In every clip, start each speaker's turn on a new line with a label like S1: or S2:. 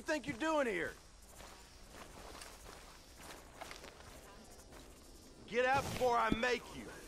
S1: you think you're doing here? Get out before I make you.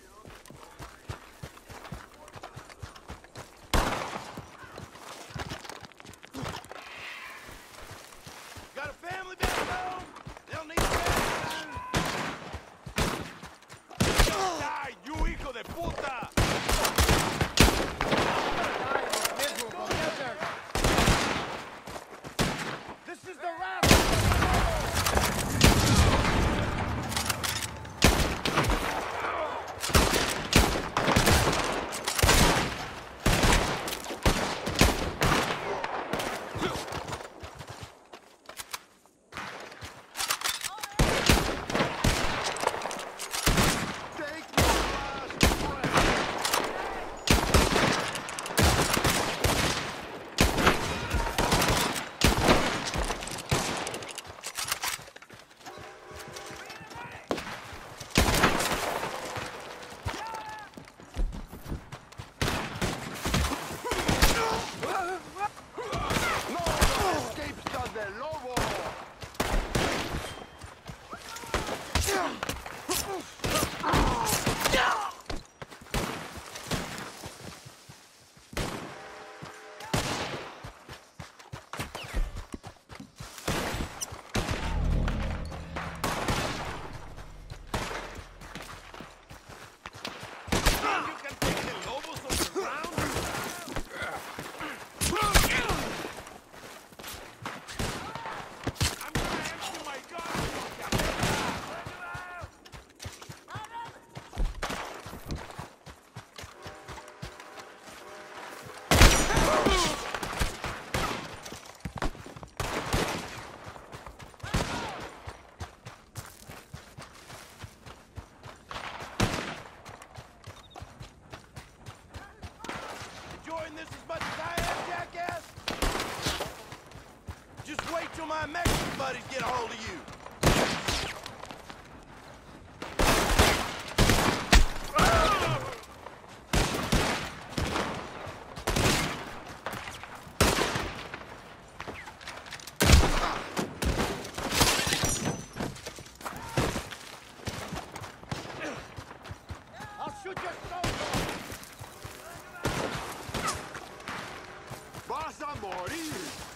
S1: till my Mexican buddies get a hold of you. Passa, Maurício!